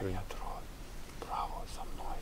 Принято. Право со мной.